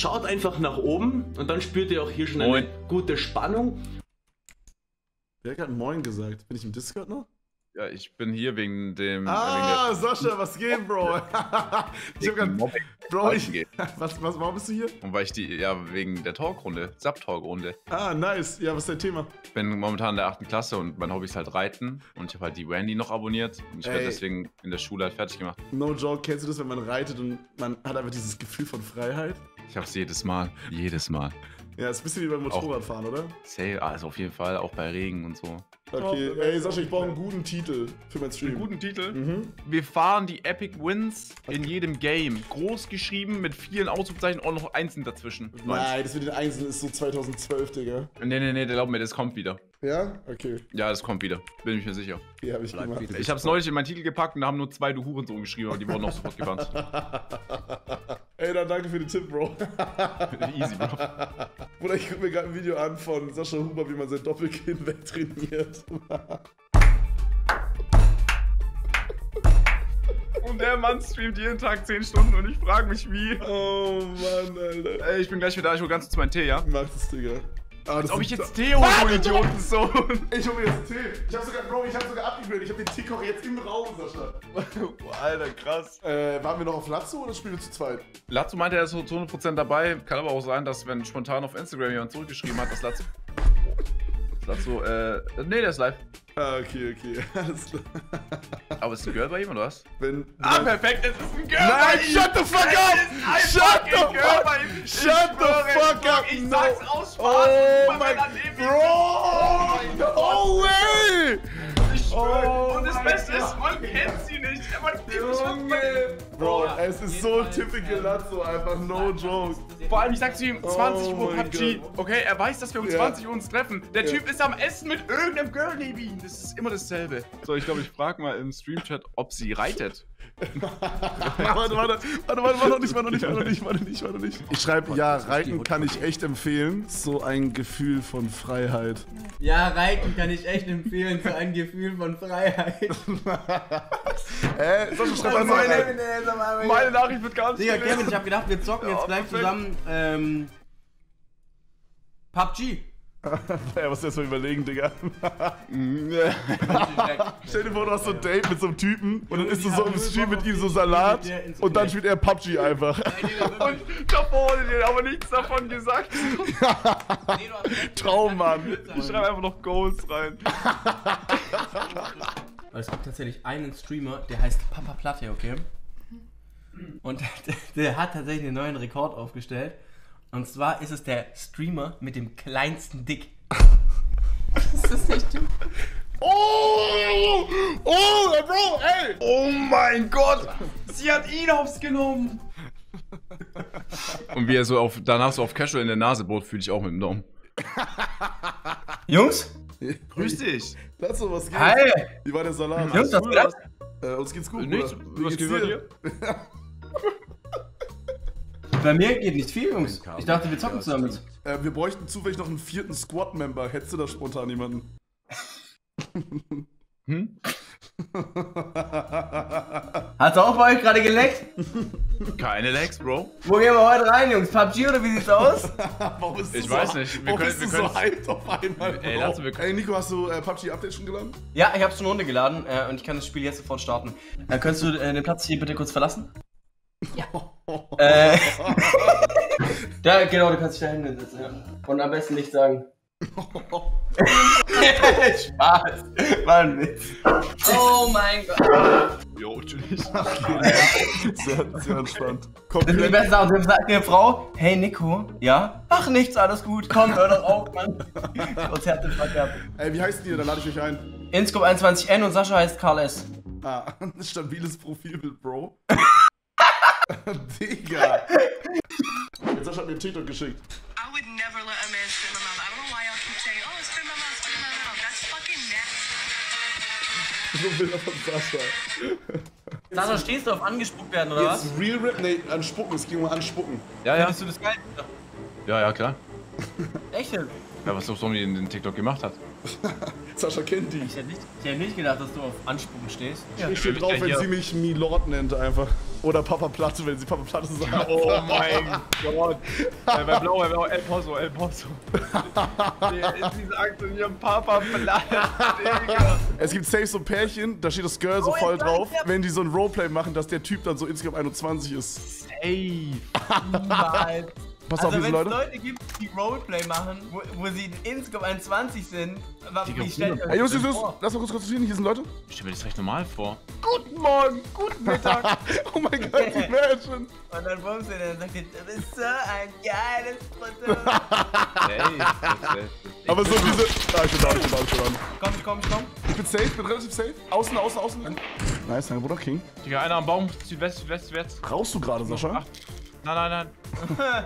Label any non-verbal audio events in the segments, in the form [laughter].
schaut einfach nach oben und dann spürt ihr auch hier schon Moin. eine gute Spannung. Wer hat gerade Moin gesagt? Bin ich im Discord noch? Ja, ich bin hier wegen dem. Ah, Sascha, was geht, Bro? [laughs] ich hab wegen grad. Bro, ich, [laughs] was, was, warum bist du hier? Und weil ich die, ja, wegen der Talkrunde, Sub-Talkrunde. Ah, nice. Ja, was ist dein Thema? Ich bin momentan in der 8. Klasse und mein Hobby ist halt Reiten. Und ich habe halt die Randy noch abonniert. Und ich werde deswegen in der Schule halt fertig gemacht. No joke, kennst du das, wenn man reitet und man hat einfach dieses Gefühl von Freiheit? Ich hab's jedes Mal. Jedes Mal. Ja, ist ein bisschen wie beim Motorradfahren, oder? Safe, also auf jeden Fall, auch bei Regen und so. Okay, ey, Sascha, ich brauche einen guten Titel für mein Stream. Einen guten Titel. Mhm. Wir fahren die Epic Wins in jedem Game. Groß geschrieben mit vielen Ausrufezeichen und noch Einsen dazwischen. Nein, das mit den Einzelnen ist so 2012, Digga. Nee, nee, nee, glaub mir, das kommt wieder. Ja? Okay. Ja, das kommt wieder. Bin ich mir sicher. Okay, hab ich gemacht. Ich hab's neulich in meinen Titel gepackt und da haben nur zwei Du Hurensohn geschrieben, aber die wurden auch sofort gebannt. [laughs] Ey, dann danke für den Tipp, Bro. [laughs] Easy, Bro. Bruder, ich guck mir gerade ein Video an von Sascha Huber, wie man sein Doppelkinn [laughs] wegtrainiert. Und der Mann streamt jeden Tag 10 Stunden und ich frage mich wie. oh Mann, Alter. Ey, ich bin gleich wieder da, ich hol ganz kurz meinen Tee, ja? Mach das, Digga. Ah, das Ob ich jetzt Tee hole, du Idiotensohn. Ich hol mir jetzt Tee. Ich hab sogar, Bro, ich hab sogar abgegradet. Ich hab den Teekocher jetzt im Raum, Sascha. Alter, krass. Äh, waren wir noch auf Lazzo oder spielen wir zu zweit? Lazzo meinte, er ist so zu 100% dabei. Kann aber auch sein, dass wenn spontan auf Instagram jemand zurückgeschrieben hat, dass Lazzo... dass Lazzo, äh... Nee, der ist live. Ah, okay, okay. [laughs] Alles klar. Aber ist ein Girl bei ihm, oder was? Wenn. Ah, perfekt, es ist ein Girl Nein, bei ihm. shut the fuck up! Shut the Girl fuck- bei ihm. Ich shut the fuck up, Ich no. sag's aus Spaß. Oh mein Bro! No way! Ich schwöre. Oh Und das mein Beste ist, man kennt sie nicht. Man kennt Junge! Bro, es ist so typical Lazzo, einfach no joke. Vor allem, ich sag zu ihm, 20 Oh Uhr PUBG. Okay, er weiß, dass wir um Ja. 20 Uhr uns treffen. Der Ja. Typ ist am Essen mit irgendeinem Girl neben ihm. Das ist immer dasselbe. So, ich glaube, ich frage mal im Streamchat, ob sie reitet. [laughs] warte, warte, warte, warte, warte noch nicht, warte noch nicht, warte noch nicht, warte nicht, warte nicht. Ich schreibe, ja, Reiten kann ich echt empfehlen. So ein Gefühl von Freiheit. Ja, Reiten kann ich echt empfehlen für ein Gefühl von Freiheit. [laughs] Äh, Sascha, schreib einfach meine- Nachricht wird gar nicht Digga. Kevin, ich hab gedacht, wir zocken Ja, jetzt gleich perfekt. zusammen ähm, PUBG. [laughs] Ja, was das für überlegen, Digga? [laughs] Stell dir vor, du hast so ein Date mit so einem Typen und dann isst du so im Stream mit ihm so Salat und dann spielt er PUBG einfach. [laughs] Und davor wurde dir aber nichts davon gesagt. Traum, Mann. Ich schreibe einfach noch Goals rein. Es gibt tatsächlich einen Streamer, der heißt Papa Platte, okay? Und [laughs] der, hat tatsächlich einen neuen Rekord aufgestellt. Und zwar ist es der Streamer mit dem kleinsten Dick. Das ist nicht du. Oh! Oh, Bro, ey! Oh mein Gott! Sie hat ihn aufs genommen! Und wie er so auf, danach so auf Casual in der Nase bohrt, fühle ich auch mit dem Daumen. Jungs? Grüß dich! Lass so, was geht? Hi! Wie war der Salat? Jungs, was geht? Äh, uns geht's gut, Nichts. Bruder. Wie Was geht's geht bei dir? [laughs] Bei mir geht nicht viel, Jungs. Ich dachte, wir zocken zusammen. Äh, wir bräuchten zufällig noch einen vierten Squad-Member. Hättest du da spontan jemanden? [laughs] Hm? [laughs] Hat's auch bei euch gerade geleckt? Keine Legs, Bro. Wo gehen wir heute rein, Jungs? PUBG oder wie sieht's aus? [laughs] Warum bist Ich du weiß so, nicht. Wir Warum können- bist wir du so können- hyped auf einmal? Ey, Bro? lass uns- wir können- Ey, Nico, hast du äh, PUBG-Update schon geladen? Ja, ich hab's schon runtergeladen äh, und ich kann das Spiel jetzt sofort starten. Äh, könntest du äh, den Platz hier bitte kurz verlassen? Ja. Äh, [laughs] da, genau, du kannst dich da hinsetzen. Ja. Und am besten nicht sagen. [laughs] Spaß. War ein Witz. Oh mein Gott. Jo, natürlich. [laughs] Sehr, sehr entspannt. Das ist die Komplett. beste Sache. Dann sagt mir Frau, hey Nico, ja? Ach nichts, alles gut. Komm, hör doch auf, Mann. Kurz Herzinfarkt gehabt. Ey, wie heißt ihr? Dann lade ich euch ein. Inscope 21N und Sascha heißt Karl S. Ah, ein stabiles Profilbild, Bro. [laughs] Digga. Jetzt Sascha hat mir ein TikTok geschickt. I would never let a man spit in my mouth. I don't know why y'all keep saying, oh, spit in my mouth, spit in my mouth. That's fucking nasty. So [laughs] Bilder von Sascha. Sascha, stehst du auf angespuckt werden, oder Jetzt Real Rip? Nee, anspucken. Es ging um anspucken. Ja, ja. Findest du das geil? Ja, ja, klar. Echt? Ja, was so die in den TikTok gemacht hat. [laughs] Sascha kennt die. Ich hätte nicht, ich hätte nicht gedacht, dass du auf Anspucken stehst. Ich stehe drauf, wenn sie mich Milord nennt, einfach. Oder Papa Platte, wenn sie Papa Platte sagt. Oh [laughs] mein Gott. Äh, bei Blau, bei Blau, El Pozo, El Pozo. Diese Angst in ihrem Papa Digga. Es gibt safe so Pärchen, da steht das Girl so Oh, voll drauf, ja. wenn die so ein Roleplay machen, dass der Typ dann so insgesamt 21 ist. Ey. [laughs] Niemals. Pass auf, Also diese wenn es Leute. Leute gibt, die Roleplay machen, wo, wo sie insgesamt 21 sind, wa- Digga, wie stellt ihr Ey, vor? Jungs, lass mal kurz konzentrieren, hier sind Leute. Ich stelle mir das recht normal vor. Guten Morgen, guten Mittag. [laughs] Oh mein Gott, imagine. [laughs] Und dann bummst du den und sagt dir, du bist so ein geiles Produkt. Ey, das wär- Aber so diese... Ah, ich bin da, ich bin da, ich bin da. komm, ich komm, ich komm. Ich bin safe, bin relativ safe. Außen, außen, außen. Nice, mein Bruder King. Digga, einer am Baum, Südwest, Südwest, Südwest. Rauchst du gerade, Sascha? Ach. Nein, nein, nein.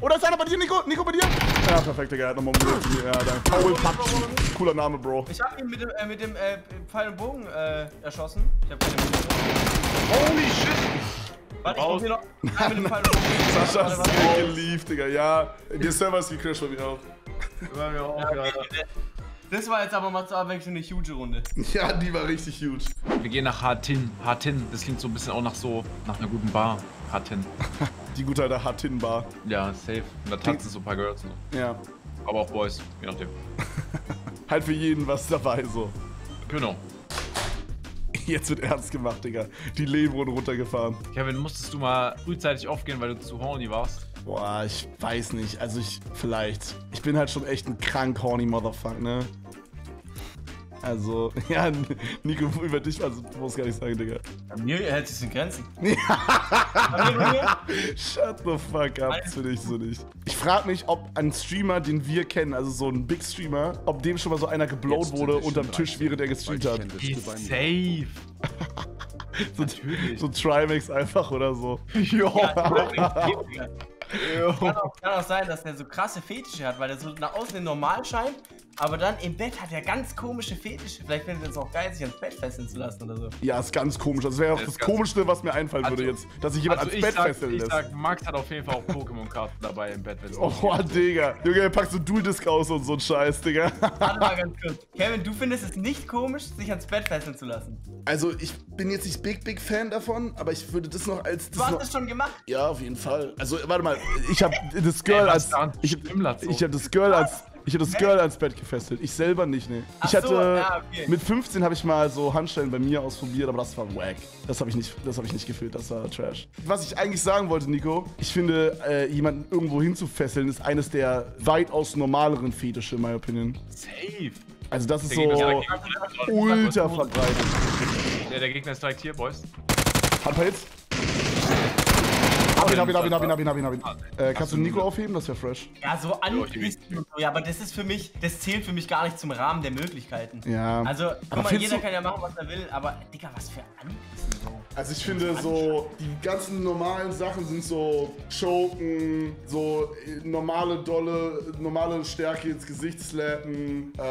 Oh, da ist einer bei dir, Nico. Nico, bei dir. Ja, perfekt, Digga. Er hat nochmal Mühe. Ja, danke. Paul PUBG. Cooler Name, Bro. Ich hab ihn mit dem, äh, mit dem äh, Pfeil und Bogen äh, erschossen. Ich hab keine. Holy shit. Warte, ich Raus. probier noch mit dem Pfeil und Bogen. [laughs] Sascha Warte, ist warte. sehr geliebt, Digga. Ja, der Server ist gecrashed bei mir auch. War mir auch Ja, okay. Das war jetzt aber mal zur Abwechslung eine huge Runde. [laughs] Ja, die war richtig huge. Wir gehen nach Hartin. Hartin, das klingt so ein bisschen auch nach so, nach einer guten Bar. Hartin. [laughs] Die gute alte Hatin Bar. Ja, safe. Und da tanzen so ein paar Girls. So. Ja. Aber auch Boys, je nachdem. [laughs] Halt für jeden was dabei, so. Genau. Jetzt wird ernst gemacht, Digga. Die Leben wurden runtergefahren. Kevin, musstest du mal frühzeitig aufgehen, weil du zu horny warst? Boah, ich weiß nicht. Also ich, vielleicht. Ich bin halt schon echt ein krank horny Motherfucker, ne? Also, [laughs] ja, Nico, über dich, also, du musst gar nicht sagen, Digga. Bei mir hält sich in Grenzen. [laughs] Shut the fuck up, das finde ich so nicht. Ich frage mich, ob ein Streamer, den wir kennen, also so ein Big Streamer, ob dem schon mal so einer geblowt wurde unterm Tisch, während er gestreamt hat. Safe. [laughs] So, so Trimax einfach oder so. Kann auch, kann auch sein, dass der so krasse Fetische hat, weil der so nach außen normal scheint, aber dann im Bett hat er ganz komische Fetische. Vielleicht findet er es auch geil, sich ans Bett fesseln zu lassen oder so. Ja, ist ganz komisch. Das wäre auch Das das Komischste, was mir einfallen Also- würde jetzt. Dass sich jemand Also ans ich Bett sag, fesseln ich lässt. sag, Max hat auf jeden Fall auch Pokémon-Karten dabei im Bett, wenn es Oh, Digga. Junge, er packt so Dual-Disc aus und so ein Scheiß, Digga. Warte mal [laughs] ganz kurz. Kevin, du findest es nicht komisch, sich ans Bett fesseln zu lassen. Also, ich bin jetzt nicht Big, Big Fan davon, aber ich würde das noch als. Du Das hast noch, es schon gemacht. ja, auf jeden Fall. Also, warte mal. Ich habe das Girl was als. Ich, ich habe das Girl als. Ich habe das Girl ans Bett gefesselt. Ich selber nicht, ne. Ich hatte. so, ja, okay. Mit 15 habe ich mal so Handstellen bei mir ausprobiert, aber das war wack. Das habe ich nicht, das habe ich nicht gefühlt, das war Trash. Was ich eigentlich sagen wollte, Nico, ich finde, äh, jemanden irgendwo hinzufesseln ist eines der weitaus normaleren Fetische, in meiner Opinion. Safe. Also das ist Der so ultra verbreitet. der, der Gegner ist direkt hier, Boys. Hat er jetzt? Hab ihn, hab ihn, hab ihn, hab ihn, hab ihn, hab ihn, hab ihn. Äh, kannst du Nico aufheben? Das wäre fresh. Ja, so angrüßen und so. Ja, aber das ist für mich, das zählt für mich gar nicht zum Rahmen der Möglichkeiten. Ja. Also, Aber guck mal, jeder du- kann ja machen, was er will, aber Digga, was für Angrüßen so. Also ich finde so, die ganzen normalen Sachen sind so choken, so äh, normale dolle, normale Stärke ins Gesicht slappen, äh,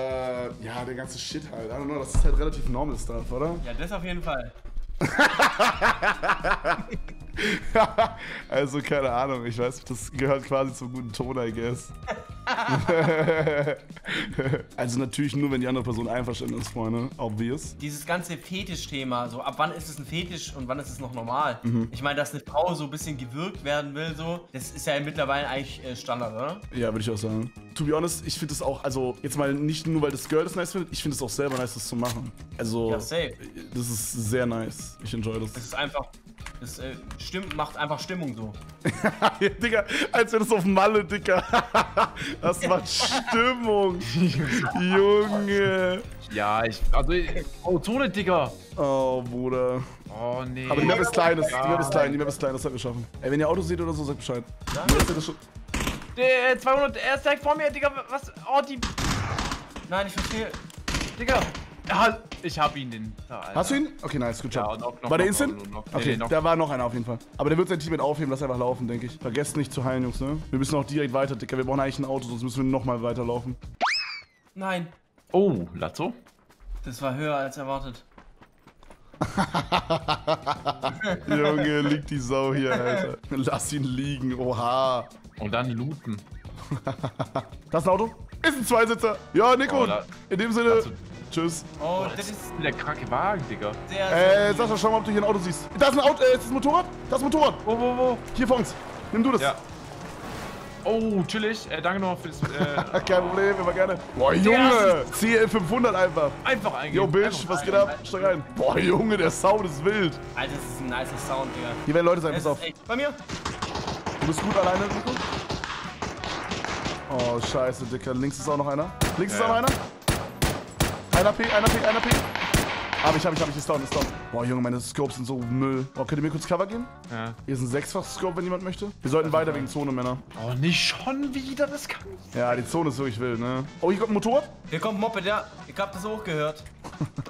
ja, der ganze Shit halt. I don't know, das ist halt relativ normal Stuff, oder? Ja, das auf jeden Fall. [laughs] also keine Ahnung, ich weiß, das gehört quasi zum guten Ton, I guess. [laughs] also natürlich nur, wenn die andere Person einverstanden ist, Freunde, obvious. Dieses ganze Fetisch-Thema, so ab wann ist es ein Fetisch und wann ist es noch normal? Mhm. Ich meine, dass eine Frau so ein bisschen gewürgt werden will, so, das ist ja mittlerweile eigentlich äh, Standard, oder? Ja, würde ich auch sagen. To be honest, ich finde es auch, also jetzt mal nicht nur, weil das Girl das nice findet, ich finde es auch selber nice, das zu machen. Also, Ja, safe. das ist sehr nice. Ich enjoy das. Das ist einfach, das äh, stimmt, macht einfach Stimmung so. Ja, [laughs] Digga, als wäre das auf Malle, Digga. [laughs] Das macht Stimmung. [laughs] Junge. Ja, ich. Also. Oh, Zone, Digga. Oh, Bruder. Oh, nee. Aber die Map ist klein, das, die Map ist klein, die Map ist klein, das sollten wir schaffen. Ey, wenn ihr Autos seht oder so, sagt Bescheid. Schon- Der 200, er ist direkt vor mir, Digga. Was? Oh, die. Nein, ich verstehe. Digga. Ja, ich hab ihn, den. Da. Hast du ihn? Okay, nice, gut Ja, War der Instant? knock. Nee, Okay, nee, da war noch einer auf jeden Fall. Aber der wird sein Team mit aufheben, lass einfach laufen, denke ich. Vergesst nicht zu heilen, Jungs, ne? Wir müssen auch direkt weiter, Dicker. Wir brauchen eigentlich ein Auto, sonst müssen wir nochmal weiterlaufen. Nein, Oh, Lazzo? das war höher als erwartet. [laughs] Junge, liegt die Sau hier, Alter. Lass ihn liegen, oha. Und dann looten. Das ist ein Auto? Ist ein Zweisitzer. Ja, Nico. Oh, da- in dem Sinne, Tschüss. Oh, das ist Der kranke Wagen, Digga. sehr, Äh, Sascha, schau mal, ob du hier ein Auto siehst. Da ist ein Auto, äh, ist das ein Motorrad? Da ist ein Motorrad. Wo, wo, wo? Hier vor uns. Nimm du das. Ja. Oh, chillig. Äh, danke noch fürs. Äh, [laughs] Kein Problem, immer gerne. Boah, Junge. CL 500 einfach. einfach eingehen. Yo, Bitch, was geht rein. ab? Steig ein. Boah, Junge, der Sound ist wild. Alter, das ist ein nicer Sound, Digga. Hier werden Leute sein, pass auf. ist. Bei mir? Du bist gut alleine, Nico? Oh, scheiße, Dicker. Links ist auch noch einer. Links ist Ja, auch noch einer. Einer P, einer P, einer P. Hab ich, hab ich, hab ich. Ist down, ist down. Boah, Junge, meine Scopes sind so Müll. Boah, könnt ihr mir kurz Cover geben? Ja. Hier ist ein Sechsfach-Scope, wenn jemand möchte. Wir sollten weiter wegen Zone, Männer. Oh, nicht schon wieder, das kann ich. Ja, die Zone ist wirklich wild, ne? Oh, hier kommt ein Motorrad. Hier kommt ein Moped, ja. Ich hab das auch gehört. [laughs]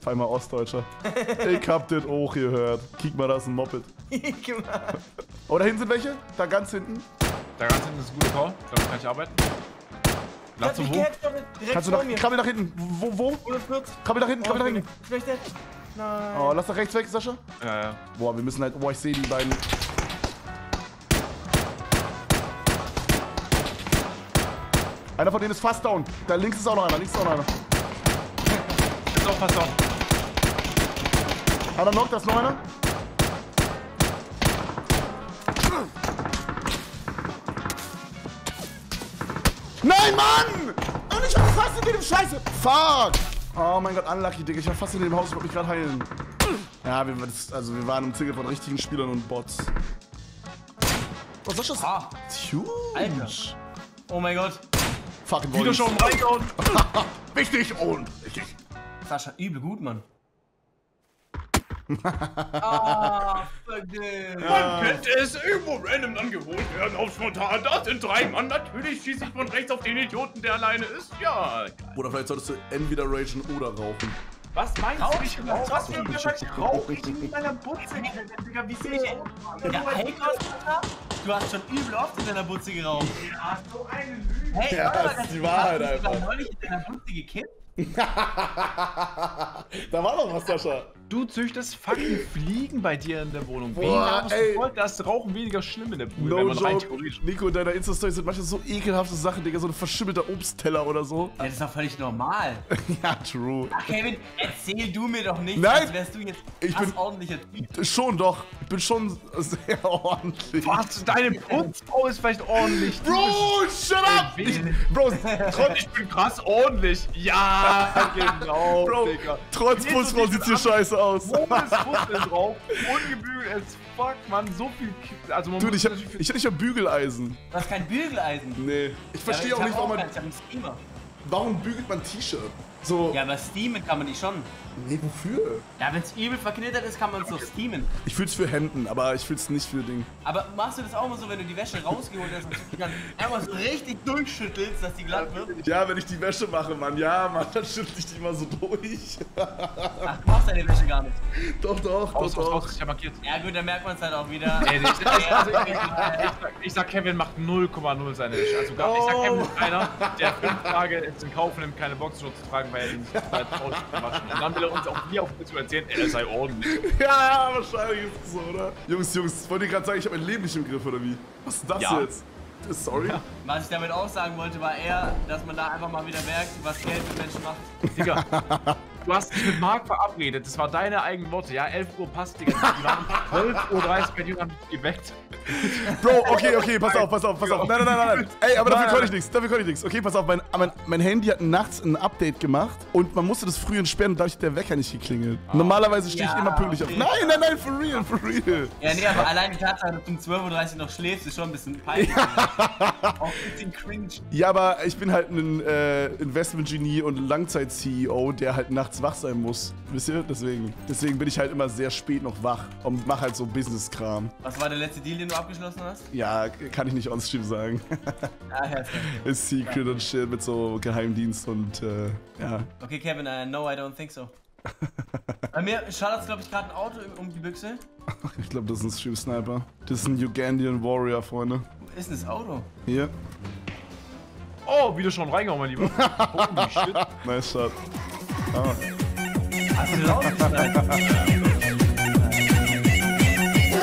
Vor allem mal Ostdeutscher. ich hab das auch gehört. Kick mal, da ist ein Moped. Oh, da hinten sind welche. Da ganz hinten. Da ganz hinten ist eine gute Frau. Damit kann ich arbeiten. Lass mich wo? Kannst du nach, krabbel nach hinten. Wo, wo? 140. Krabbel nach hinten, krabbel nach hinten. Nein. Oh, lass nach rechts weg, Sascha. Ja, ja. Boah, wir müssen halt. Boah, ich sehe die beiden. Einer von denen ist fast down. Da links ist auch noch einer. Links ist auch noch einer. Pass auf, pass auf. Einer noch, da ist noch einer. Nein, Mann! Und ich war fast in dem Scheiße. Fuck! Oh mein Gott, unlucky, Digga. Ich war fast in dem Haus, ich wollte mich gerade heilen. Ja, wir, das, also wir waren im Zirkel von richtigen Spielern und Bots. Was soll das? Ah, Huge. Alter. Oh mein Gott. Fucking Wieder schon reingehauen. [laughs] Wichtig und richtig. Sascha, übel gut, Mann. Ah, fuck it. Man könnte es irgendwo random dann geholt werden auf spontan. Das sind drei Mann. Natürlich schieße ich von rechts auf den Idioten, der alleine ist. Ja. Oder vielleicht solltest du entweder ragen oder rauchen. Was meinst Rauch du? Ich ich rauch, rauch. was für ein Geschmack rauch ich in meiner Butze? [laughs] Digga, wie sehe ich aus? Ja, hey, du hast schon übel oft in deiner Butze geraucht. Ja, so eine Lüge. Hey, Ja, Alter, das ist die hast Wahrheit du einfach. doch neulich in deiner Butze gekippt? [laughs] da war doch was, Sascha. Du züchtest fucking Fliegen bei dir in der Wohnung. Wen Boah, ey. voll, dass Rauchen weniger schlimm in der Bude, No wenn man rein joke. theoretisch... Nico, in deiner Insta-Story sind manchmal so ekelhafte Sachen, Digga. So ein verschimmelter Obstteller oder so. Ja, das ist doch völlig normal. [laughs] ja, true. Ach, Kevin, erzähl du mir doch nicht, Nein, als wärst du jetzt ich krass bin- ordentlicher Typ. Schon doch. Ich bin schon sehr [laughs] ordentlich. Was? Deine Putzfrau ist vielleicht ordentlich. Bro, shut up! Ich, Bro, [laughs] trotz, Ich bin krass ordentlich. Ja, genau, Bro, Digga. trotz Putzfrau so sieht's hier scheiße aus. Hohes Fussel drauf, ungebügelt as fuck, man, so viel... Also man Dude, ich hab, für- ich hab nicht mal Bügeleisen. Du hast kein Bügeleisen. Nee. Ich verstehe Ja, auch ich nicht, warum man. keins, Ich hab einen Steamer. Warum bügelt man T-Shirt? So. Ja, aber steamen kann man die schon. Nee, wofür? Ja, wenn's übel verknittert ist, kann man es doch steamen. Ich fühl's für Händen, aber ich fühl's nicht für Ding. Aber machst du das auch mal so, wenn du die Wäsche rausgeholt hast und du dann einmal so richtig durchschüttelst, dass die glatt wird? Ja, wenn ich die Wäsche mache, Mann. Ja, Mann, dann schüttel ich die immer so durch. Ach, du machst deine Wäsche gar nicht. doch, doch, Raus, doch, raus, doch. raus, ich hab markiert. Ja gut, dann merkt man es halt auch wieder. Ey, ich, also, ich, ich, sag, ich sag, Kevin macht 0,0 seine Wäsche. Also, gar, ich sag, Kevin ist einer, der fünf Tage jetzt in Kauf nimmt, keine Boxershorts zu tragen, bei Haus waschen. Und dann will er uns auch hier auf zu erzählen, er sei ordentlich. [laughs] Ja, ja, wahrscheinlich ist es so, oder? Jungs, Jungs, wollt ihr gerade sagen, ich habe mein Leben nicht im Griff, oder wie? Was ist das Ja. jetzt? Sorry? Was ich damit auch sagen wollte, war eher, dass man da einfach mal wieder merkt, was Geld mit Menschen macht. Digga, du hast dich mit Marc verabredet. Das war deine eigenen Worte. Ja, 11 Uhr passt, Digga. Die waren um 12.30 Uhr bei dir und haben dich geweckt. Bro, okay, okay, pass auf, pass auf, pass auf. Nein, nein, nein, nein. Ey, aber dafür konnte ich nichts, dafür konnte ich nichts. Okay, pass auf, mein, mein, mein Handy hat nachts ein Update gemacht und man musste das früh entsperren und dadurch hat der Wecker nicht geklingelt. Normalerweise stehe ich Ja, immer pünktlich auf. okay. Nein, nein, nein, for real, for real. Ja, nee, aber allein die Tatsache, dass du um 12.30 Uhr noch schläfst, ist schon ein bisschen peinlich. [laughs] auch ein bisschen cringe. Ja, aber ich bin halt ein äh, Investment-Genie und Langzeit-CEO, der halt nachts wach sein muss. Wisst ihr? Deswegen. Deswegen bin ich halt immer sehr spät noch wach und mach halt so Business-Kram. Was war der letzte Deal, den du abgeschlossen hast? Ja, kann ich nicht on-stream sagen. [laughs] Ah, ja. Ist Secret und Shit mit so Geheimdienst und äh, ja. Okay, Kevin, uh, no, I don't think so. [laughs] Bei mir schallert glaube ich, gerade ein Auto um die Büchse. [laughs] Ich glaube, das ist ein Stream-Sniper. Das ist ein Ugandan Warrior, Freunde. Ist denn das Auto? Hier. Oh, wieder schon reingehauen, mein Lieber. Holy [laughs] shit. Nice shot. Hast du laut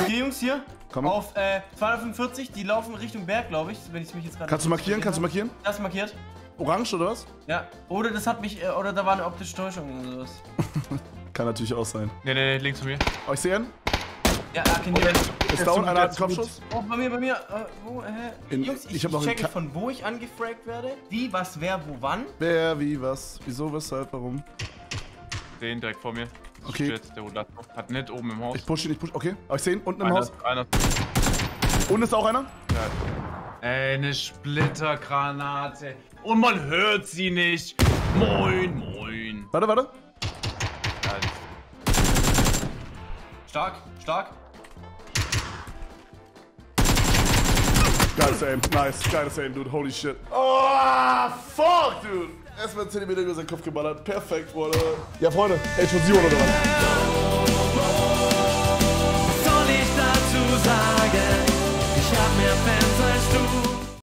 Die Jungs hier Komm. auf äh, 245, die laufen Richtung Berg, glaube ich, wenn ich mich jetzt gerade. Kannst du markieren? Kannst du markieren? Das ist markiert. Orange oder was? Ja. Oder das hat mich, äh, oder da war eine optische Täuschung oder sowas. [laughs] Kann natürlich auch sein. Nee, nee, nee, links von mir. Oh, ich sehe einen. Ja, ah, can you Ist down, einer hat einen Kopfschuss. Oh, bei mir, bei mir. Äh, wo, hä? In- Jungs, ich, ich einen checke, von wo ich angefragt werde. Wie, was, wer, wo, wann. Wer, wie, was, wieso, weshalb, warum. Den direkt vor mir. Okay. Shit, der hat nicht oben im Haus. Ich push ihn, ich push. Okay, aber ich sehe ihn unten im Einer, Haus. einer. Unten ist auch einer. Ey, eine Splittergranate. Und man hört sie nicht. Moin, moin. Warte, warte. Ja, Stark, stark. Geiles Aim, nice, geiles Aim, dude, holy shit. Oh, fuck, dude. Erstmal 10 Meter über seinen Kopf geballert. Perfekt, Bruder. Ja, Freunde, H1 Zero oder was?